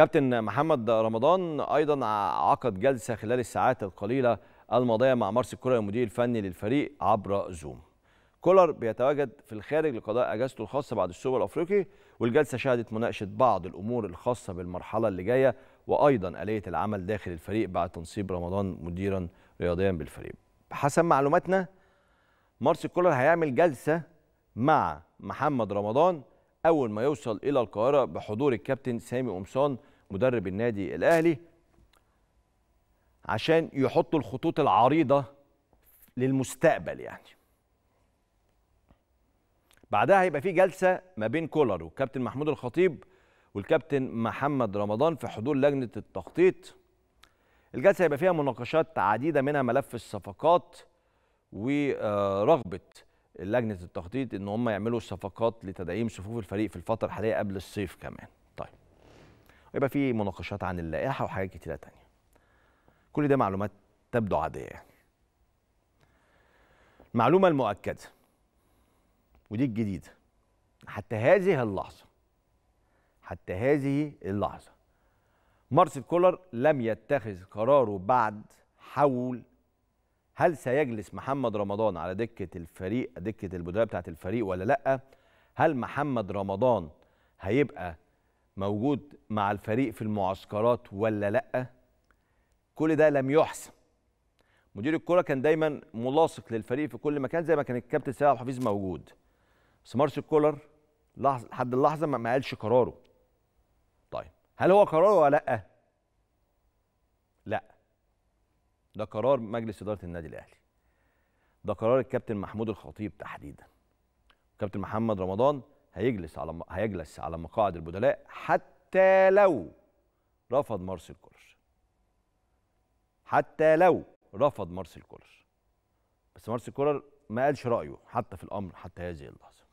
كابتن محمد رمضان أيضا عقد جلسة خلال الساعات القليلة الماضية مع مارسيل كولر المدير الفني للفريق عبر زوم. كولر بيتواجد في الخارج لقضاء أجازته الخاصة بعد السوبر الأفريقي والجلسة شهدت مناقشة بعض الأمور الخاصة بالمرحلة اللي جاية وأيضا آلية العمل داخل الفريق بعد تنصيب رمضان مديرا رياضيا بالفريق. بحسب معلوماتنا مارسيل كولر هيعمل جلسة مع محمد رمضان أول ما يوصل إلى القاهرة بحضور الكابتن سامي قمصان مدرب النادي الأهلي عشان يحطوا الخطوط العريضة للمستقبل يعني. بعدها هيبقى في جلسة ما بين كولر والكابتن محمود الخطيب والكابتن محمد رمضان في حضور لجنة التخطيط. الجلسة هيبقى فيها مناقشات عديدة منها ملف الصفقات ورغبة لجنة التخطيط إن هم يعملوا صفقات لتدعيم صفوف الفريق في الفترة الحالية قبل الصيف كمان. ويبقى في مناقشات عن اللائحة وحاجات كتيرة تانية. كل ده معلومات تبدو عادية. يعني المعلومه المؤكدة. ودي الجديدة. حتى هذه اللحظة. حتى هذه اللحظة. مارسيل كولر لم يتخذ قراره بعد حول هل سيجلس محمد رمضان على دكة الفريق دكة البدلاء بتاعة الفريق ولا لأ؟ هل محمد رمضان هيبقى موجود مع الفريق في المعسكرات ولا لأ؟ كل ده لم يحسم. مدير الكرة كان دايما ملاصق للفريق في كل مكان زي ما كان الكابتن سيد حفيظ موجود. بس مارسيل كولر لحظه لحد اللحظة ما قالش قراره. طيب هل هو قراره ولا لأ؟ لأ. ده قرار مجلس إدارة النادي الأهلي. ده قرار الكابتن محمود الخطيب تحديدا. كابتن محمد رمضان هيجلس على هيجلس على مقاعد البدلاء حتى لو رفض مارسيل كولر حتى لو رفض مارسيل كولر بس مارسيل كولر ما قالش رأيه حتى في الأمر حتى هذه اللحظة.